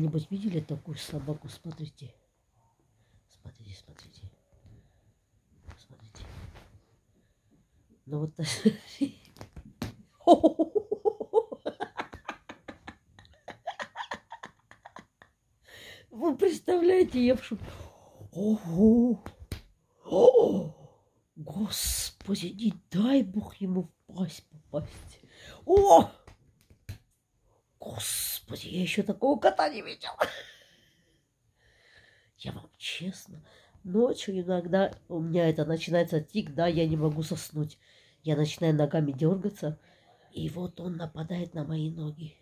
Нибудь видели такую собаку? Смотрите. Смотрите, смотрите. Смотрите. Ну вот Вы представляете, я в шоке. Ого! О! Господи, не дай бог ему в пасть попасть. О! Господи, я еще такого кота не видела. Я вам честно, ночью иногда у меня это начинается тик, да, я не могу заснуть. Я начинаю ногами дергаться, и вот он нападает на мои ноги.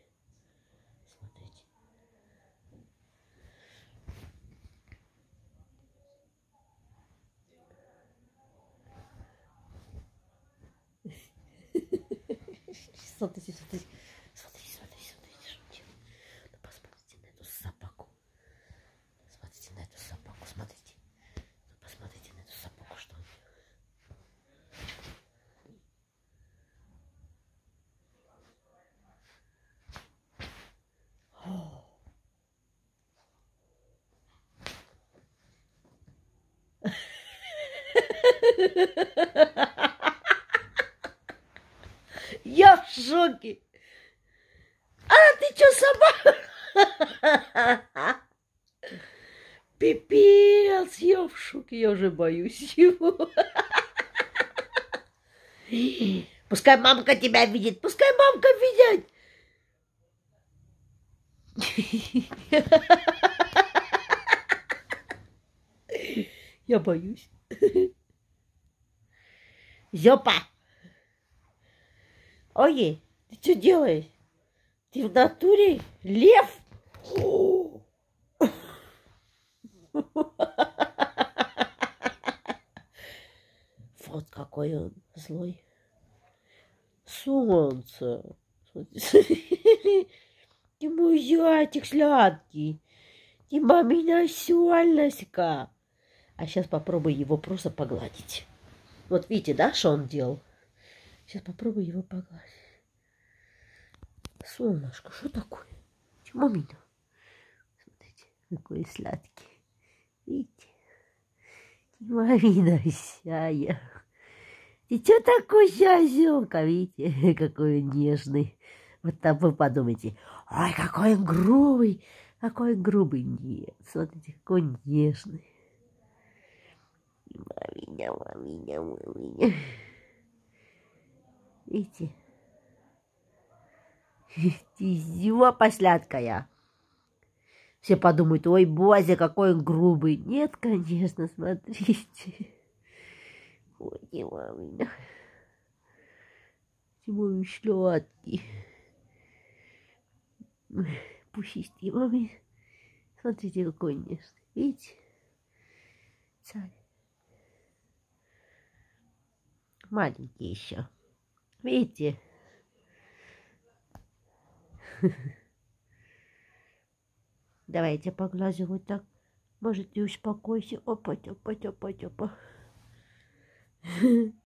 Смотрите, смотрите. Смотрите, смотрите, смотрите, что делает. Ну, посмотрите на эту собаку. Смотрите на эту собаку, смотрите. Ну, посмотрите на эту собаку, что он Ha ha ha ha! Я в шоке. А ты что, собака? Пипец, я в шоке, я уже боюсь его. Пускай мамка тебя видит, пускай мамка видит. Я боюсь. Зёпа! Ой, ты что делаешь? Ты в натуре лев? Вот какой он злой. Солнце. Ты мой зятик сладкий. Ты мамина сольноська. А сейчас попробуй его просто погладить. Вот видите, да, что он делал? Сейчас попробую его погладить. Солнышко, что такое? Чему меня? Смотрите, какой сладкий. Видите? Мамина сяя. Ты что такой сязёка, видите, какой он нежный. Вот там вы подумайте, ой, какой он грубый, какой грубый. Нет, смотрите, какой нежный. Маминя, маминя, маминя. Видите? Тизюа посладкая. Все подумают, ой, Бозя, какой он грубый. Нет, конечно, смотрите. Ой, мамина. Мой сладкий. Пушистый мамин. Смотрите, какой нежный. Видите? Царь. Маленький еще. Видите? Давайте поглажу вот так. Может, и успокойся. Опа, опа, опа, опа.